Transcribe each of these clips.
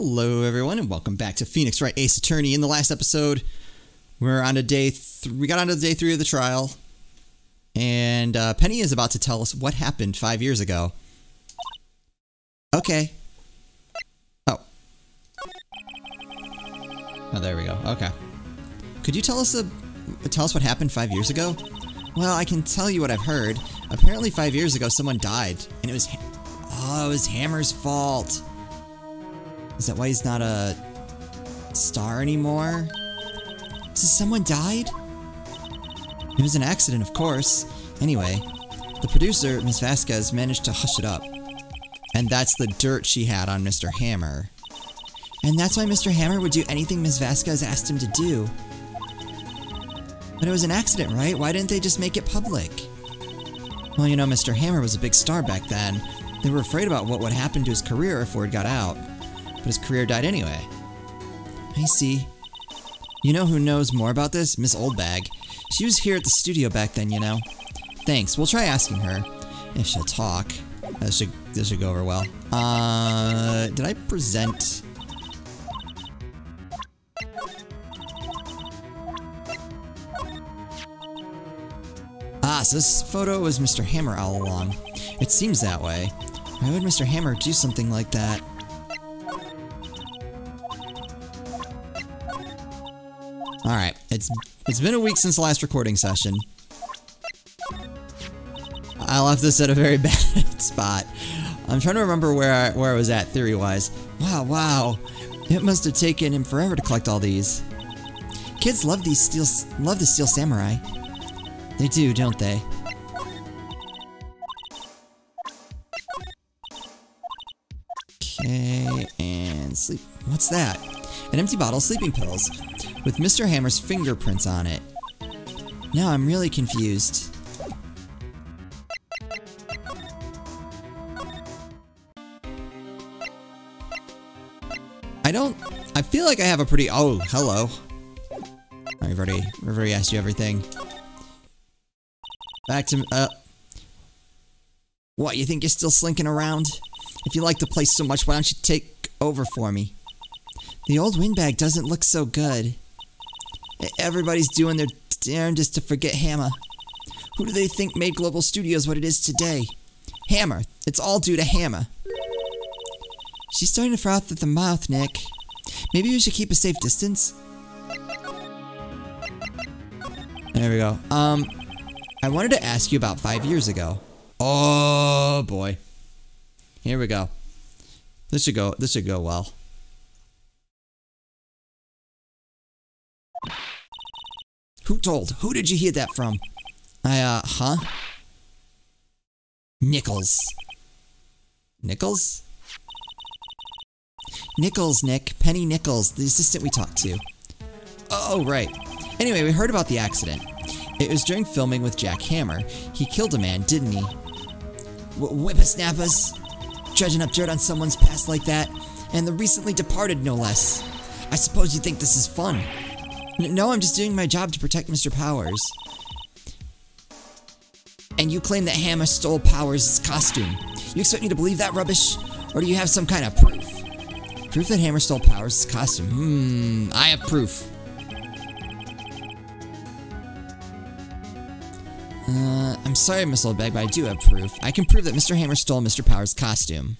Hello, everyone, and welcome back to Phoenix Wright Ace Attorney. In the last episode, we're on to day. Th- we got onto day three of the trial, and uh, Penny is about to tell us what happened five years ago. Okay. Oh. Oh, there we go. Okay. Could you tell us a tell us what happened five years ago? Well, I can tell you what I've heard. Apparently, five years ago, someone died, and it was. Oh, it was Hammer's fault. Is that why he's not a star anymore? So someone died? It was an accident, of course. Anyway, the producer, Miss Vasquez, managed to hush it up. And that's the dirt she had on Mr. Hammer. And that's why Mr. Hammer would do anything Miss Vasquez asked him to do. But it was an accident, right? Why didn't they just make it public? Well, you know, Mr. Hammer was a big star back then. They were afraid about what would happen to his career if word got out but his career died anyway. I see. You know who knows more about this? Miss Oldbag. She was here at the studio back then, you know. Thanks, we'll try asking her. If she'll talk. This should, this should go over well. Uh, did I present... Ah, so this photo was Mr. Hammer all along. It seems that way. Why would Mr. Hammer do something like that? Alright, it's it's been a week since the last recording session. I left this at a very bad spot. I'm trying to remember where I, where I was at theory-wise. Wow, wow. It must have taken him forever to collect all these. Kids love these steel love the Steel Samurai. They do, don't they? Okay, and sleep. What's that? An empty bottle of sleeping pills with Mr. Hammer's fingerprints on it. Now I'm really confused. I don't... I feel like I have a pretty... Oh, hello. I've already, I've already asked you everything. Back to... Uh, what, you think you're still slinking around? If you like the place so much, why don't you take over for me? The old windbag doesn't look so good. Everybody's doing their darndest to forget Hammer. Who do they think made Global Studios what it is today? Hammer. It's all due to Hammer. She's starting to froth at the mouth, Nick. Maybe we should keep a safe distance? There we go. Um, I wanted to ask you about five years ago. Oh, boy. Here we go. This should go, this should go well. Who told? Who did you hear that from? I, uh, huh? Nichols. Nichols? Nichols, Nick. Penny Nichols, the assistant we talked to. Oh, right. Anyway, we heard about the accident. It was during filming with Jack Hammer. He killed a man, didn't he? W whippersnappers? Dredging up dirt on someone's past like that? And the recently departed, no less. I suppose you think this is fun. No, I'm just doing my job to protect Mr. Powers. And you claim that Hammer stole Powers' costume. You expect me to believe that rubbish? Or do you have some kind of proof? Proof that Hammer stole Powers' costume? Hmm, I have proof. Uh, I'm sorry, Miss Oldbag, but I do have proof. I can prove that Mr. Hammer stole Mr. Powers' costume.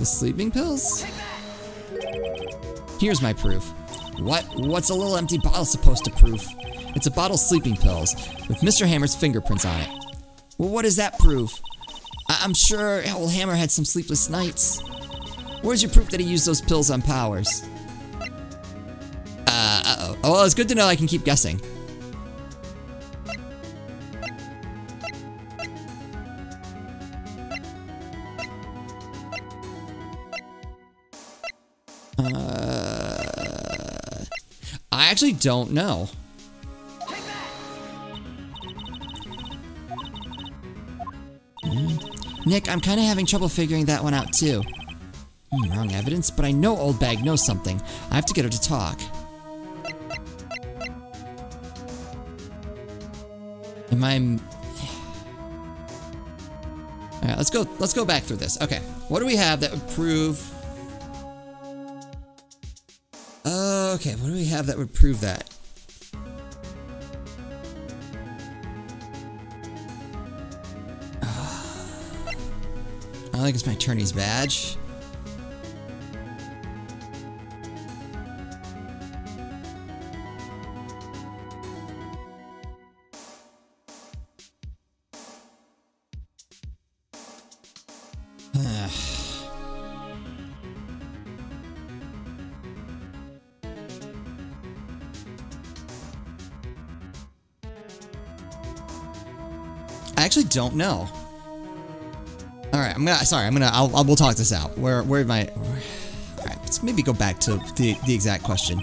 The sleeping pills? Here's my proof. What? What's a little empty bottle supposed to prove? It's a bottle of sleeping pills with Mr. Hammer's fingerprints on it. Well, what does that prove? I am sure old Hammer had some sleepless nights. Where's your proof that he used those pills on Powers? Uh, uh-oh. Oh, well, it's good to know I can keep guessing. Uh, I actually don't know. Nick, I'm kind of having trouble figuring that one out too. Hmm, wrong evidence, but I know Old Bag knows something. I have to get her to talk. Am I... Alright, let's go, let's go back through this. Okay, what do we have that would prove... Okay, what do we have that would prove that? I think it's my attorney's badge. Don't know. All right, I'm gonna. Sorry, I'm gonna. I'll, I'll we'll talk this out. Where where am I? All right, let's maybe go back to the the exact question.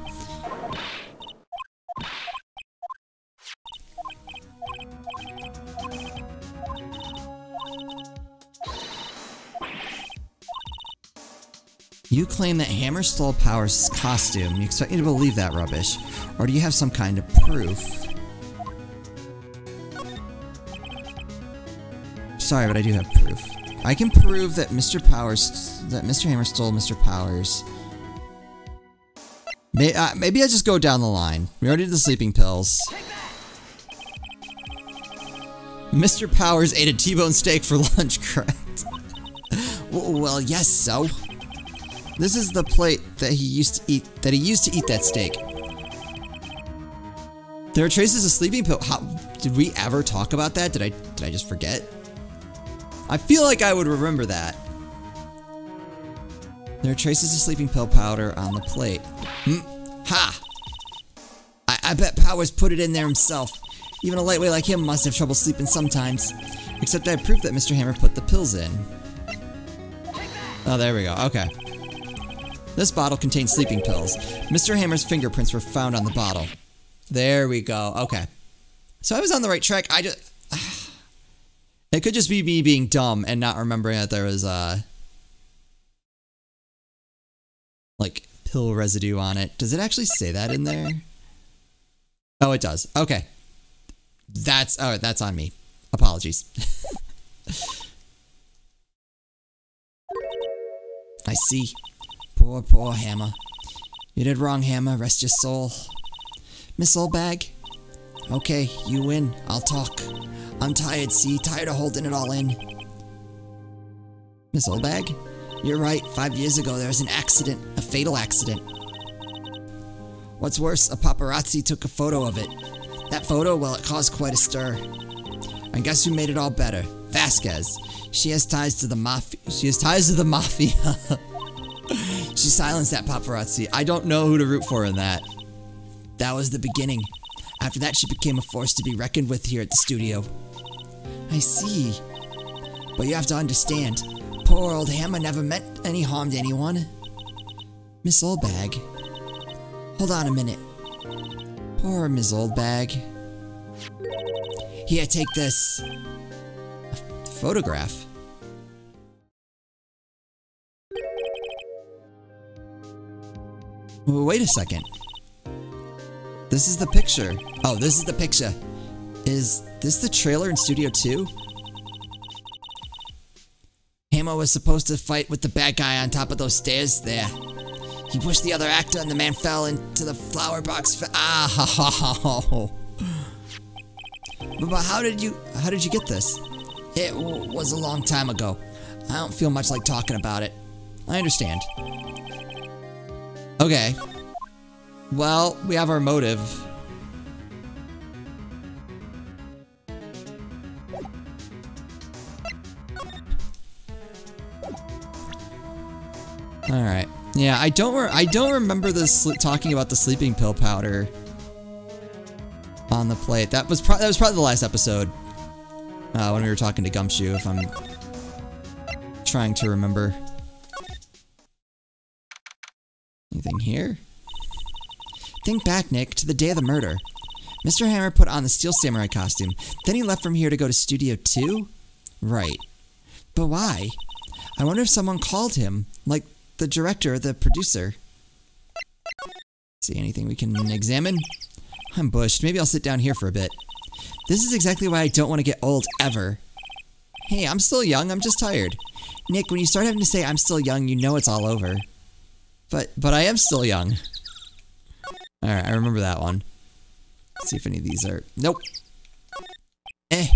You claim that Hammer stole Powers' costume. You expect me to believe that rubbish? Or do you have some kind of proof? Sorry, but I do have proof. I can prove that Mr. Powers, that Mr. Hammer stole Mr. Powers. May, uh, maybe I just go down the line. We already did the sleeping pills. Mr. Powers ate a T-bone steak for lunch, correct? well, yes, so. This is the plate that he used to eat, that he used to eat that steak. There are traces of sleeping pill. How, did we ever talk about that? Did I, did I just forget? I feel like I would remember that. There are traces of sleeping pill powder on the plate. Hmm. Ha! I, I bet Powers put it in there himself. Even a lightweight like him must have trouble sleeping sometimes. Except I have proof that Mr. Hammer put the pills in. Oh, there we go. Okay. This bottle contains sleeping pills. Mr. Hammer's fingerprints were found on the bottle. There we go. Okay. So I was on the right track. I just... It could just be me being dumb and not remembering that there was, uh... Like, pill residue on it. Does it actually say that in there? Oh, it does. Okay. That's... Oh, that's on me. Apologies. I see. Poor, poor Hammer. You did wrong, Hammer. Rest your soul. Miss Oldbag? Okay, you win. I'll talk. I'm tired, see? Tired of holding it all in. Miss Oldbag? You're right. Five years ago, there was an accident. A fatal accident. What's worse, a paparazzi took a photo of it. That photo, well, it caused quite a stir. And guess who made it all better? Vasquez. She has ties to the mafia. She has ties to the mafia. she silenced that paparazzi. I don't know who to root for in that. That was the beginning. After that, she became a force to be reckoned with here at the studio. I see. But you have to understand, poor old Hammer never meant any harm to anyone. Miss Oldbag. Hold on a minute. Poor Miss Oldbag. Here, take this. A photograph. Wait a second. This is the picture. Oh, this is the picture. Is this the trailer in Studio 2? Hammer was supposed to fight with the bad guy on top of those stairs there. He pushed the other actor and the man fell into the flower box. Ah, ha, ha, ha, ha. But how did you how did you get this? It was a long time ago. I don't feel much like talking about it. I understand. Okay. Well, we have our motive. All right. Yeah, I don't. I don't remember this talking about the sleeping pill powder on the plate. That was that was probably the last episode uh, when we were talking to Gumshoe. If I'm trying to remember anything here. Think back, Nick, to the day of the murder. Mr. Hammer put on the Steel Samurai costume. Then he left from here to go to Studio 2? Right. But why? I wonder if someone called him, like the director or the producer. See anything we can examine? I'm bushed. Maybe I'll sit down here for a bit. This is exactly why I don't want to get old ever. Hey, I'm still young. I'm just tired. Nick, when you start having to say I'm still young, you know it's all over. But but I am still young. All right, I remember that one. Let's see if any of these are. Nope. Eh.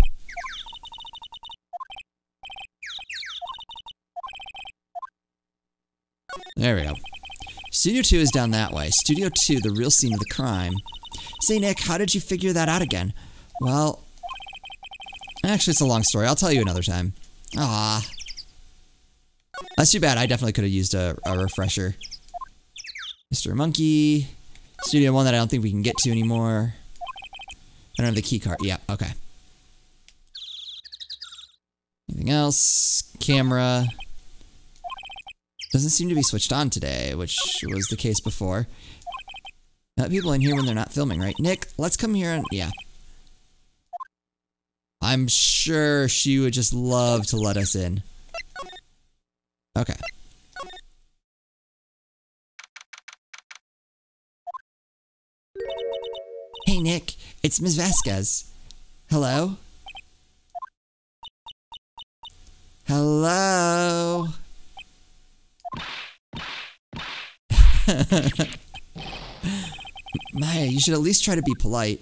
There we go. Studio 2 is down that way. Studio 2, the real scene of the crime. Say, Nick, how did you figure that out again? Well, actually, it's a long story. I'll tell you another time. Ah, That's too bad. I definitely could have used a, a refresher. Mr. Monkey. Studio 1 that I don't think we can get to anymore. I don't have the key card. Yeah, okay. Anything else? Camera. Doesn't seem to be switched on today, which was the case before. Let people in here when they're not filming, right? Nick, let's come here and... Yeah. I'm sure she would just love to let us in. Okay. Nick. It's Ms. Vasquez. Hello? Hello? Maya, you should at least try to be polite.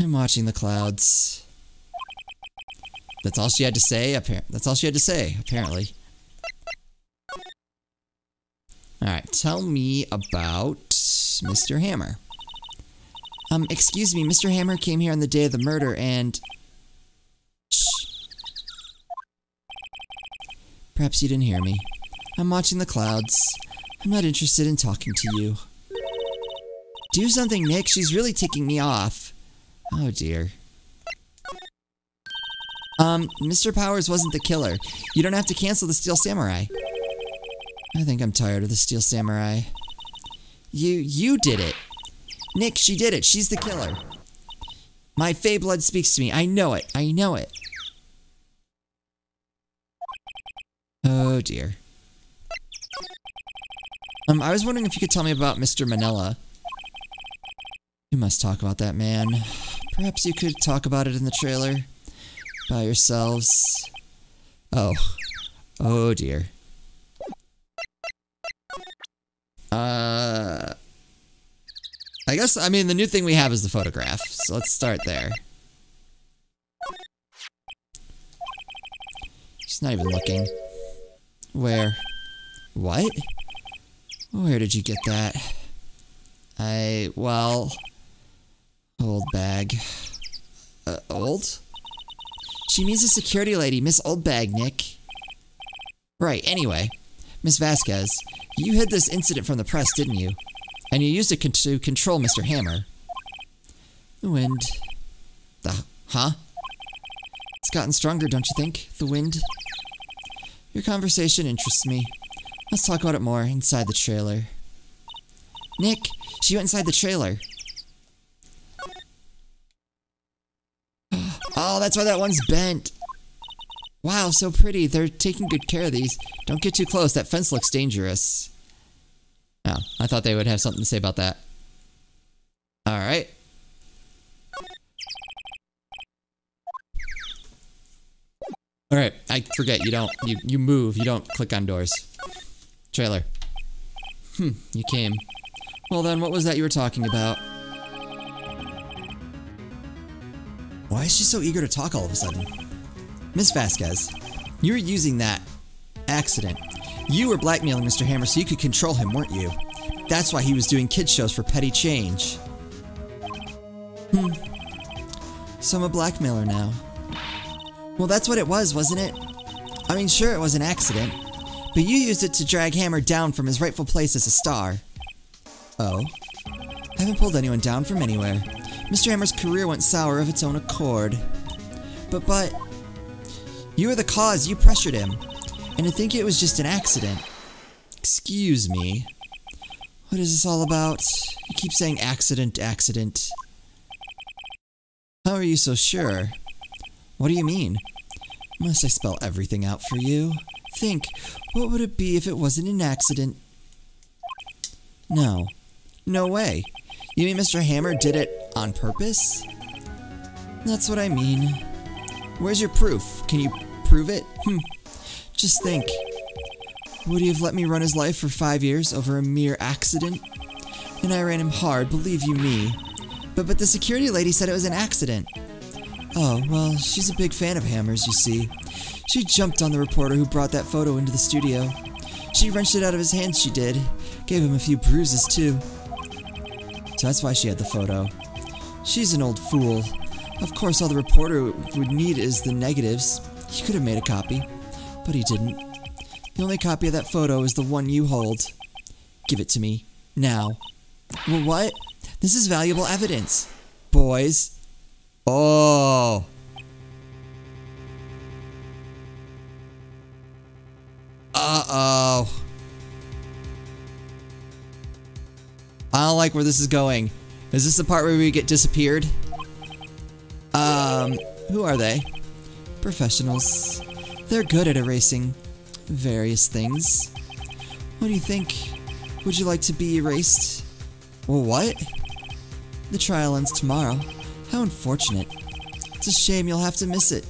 I'm watching the clouds. That's all she had to say. Apparently, that's all she had to say. Apparently. All right, tell me about Mr. Hammer. Um, excuse me, Mr. Hammer came here on the day of the murder and. Shh. Perhaps you didn't hear me. I'm watching the clouds. I'm not interested in talking to you. Do something, Nick. She's really ticking me off. Oh dear. Um, Mr. Powers wasn't the killer. You don't have to cancel the Steel Samurai. I think I'm tired of the Steel Samurai. You, you did it. Nick, she did it. She's the killer. My Fey blood speaks to me. I know it. I know it. Oh dear. Um, I was wondering if you could tell me about Mr. Manella. You must talk about that man. Perhaps you could talk about it in the trailer. By yourselves. Oh. Oh dear. Uh... I guess, I mean, the new thing we have is the photograph, so let's start there. She's not even looking. Where? What? Where did you get that? I, well... Old bag. Uh, old? She means the security lady, Miss Oldbag, Nick. Right, anyway. Miss Vasquez, you hid this incident from the press, didn't you? And you used it con to control Mr. Hammer. The wind. The, huh? It's gotten stronger, don't you think? The wind? Your conversation interests me. Let's talk about it more inside the trailer. Nick, she went inside the trailer. Oh, that's why that one's bent. Wow, so pretty. They're taking good care of these. Don't get too close. That fence looks dangerous. Oh, I thought they would have something to say about that. Alright. Alright, I forget, you don't, you, you move, you don't click on doors. Trailer. Hmm, you came. Well then, what was that you were talking about? Why is she so eager to talk all of a sudden? Miss Vasquez, you were using that accident you were blackmailing Mr. Hammer so you could control him, weren't you? That's why he was doing kid shows for petty change. Hmm. So I'm a blackmailer now. Well, that's what it was, wasn't it? I mean, sure, it was an accident. But you used it to drag Hammer down from his rightful place as a star. Oh? I haven't pulled anyone down from anywhere. Mr. Hammer's career went sour of its own accord. But, but... You were the cause, you pressured him and to think it was just an accident. Excuse me. What is this all about? You keep saying accident, accident. How are you so sure? What do you mean? Must I spell everything out for you? Think, what would it be if it wasn't an accident? No. No way. You mean Mr. Hammer did it on purpose? That's what I mean. Where's your proof? Can you prove it? Hmm. Just think. Would he have let me run his life for five years over a mere accident? And I ran him hard, believe you me. But but the security lady said it was an accident. Oh, well, she's a big fan of Hammers, you see. She jumped on the reporter who brought that photo into the studio. She wrenched it out of his hands, she did. Gave him a few bruises, too. So that's why she had the photo. She's an old fool. Of course, all the reporter would need is the negatives. He could have made a copy, but he didn't. The only copy of that photo is the one you hold. Give it to me. Now. Well, what? This is valuable evidence. Boys. Oh. Uh-oh. I don't like where this is going. Is this the part where we get disappeared? Um, who are they? Professionals. They're good at erasing various things. What do you think? Would you like to be erased? Well, what? The trial ends tomorrow. How unfortunate. It's a shame you'll have to miss it.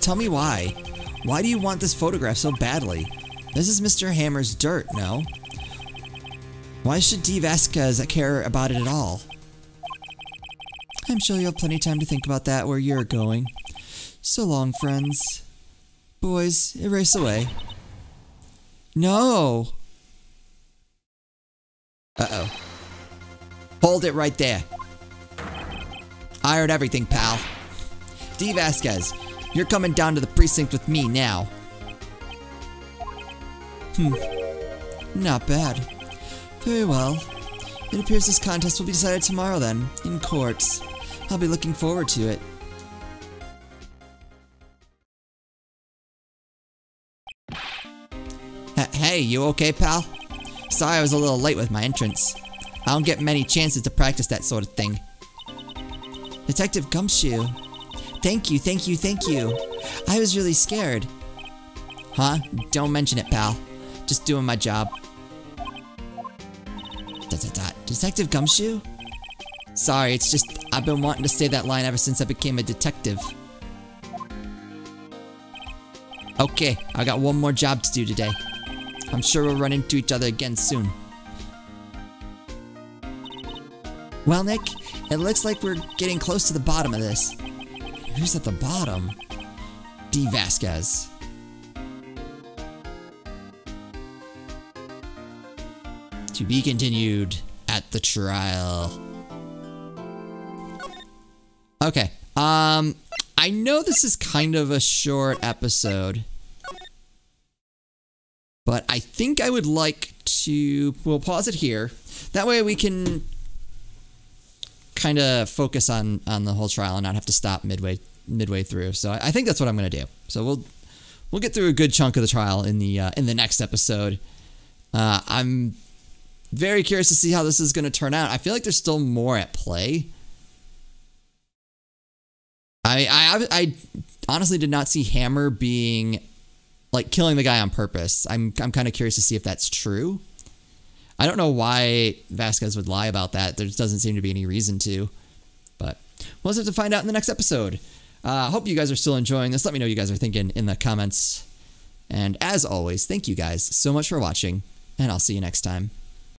Tell me why. Why do you want this photograph so badly? This is Mr. Hammer's dirt, no? Why should Dee Vasquez care about it at all? I'm sure you'll have plenty of time to think about that where you're going. So long, friends. Boys, erase away. No! Uh-oh. Hold it right there. I heard everything, pal. Dee Vasquez, you're coming down to the precinct with me now. Hmm. Not bad. Very well. It appears this contest will be decided tomorrow then, in courts. I'll be looking forward to it. Hey, you okay, pal? Sorry I was a little late with my entrance. I don't get many chances to practice that sort of thing. Detective Gumshoe. Thank you, thank you, thank you. I was really scared. Huh? Don't mention it, pal. Just doing my job. Detective Gumshoe? Sorry, it's just I've been wanting to say that line ever since I became a detective. Okay, I got one more job to do today. I'm sure we'll run into each other again soon. Well, Nick, it looks like we're getting close to the bottom of this. Who's at the bottom? Dee Vasquez. To be continued at the trial. Okay. Um, I know this is kind of a short episode. But I think I would like to, we'll pause it here. That way we can kind of focus on on the whole trial and not have to stop midway midway through. So I, I think that's what I'm going to do. So we'll we'll get through a good chunk of the trial in the uh, in the next episode. Uh, I'm very curious to see how this is going to turn out. I feel like there's still more at play. I, I I honestly did not see Hammer being like killing the guy on purpose. I'm I'm kind of curious to see if that's true. I don't know why Vasquez would lie about that. There doesn't seem to be any reason to. But we'll have to find out in the next episode. I uh, hope you guys are still enjoying this. Let me know you guys are thinking in the comments. And as always, thank you guys so much for watching, and I'll see you next time.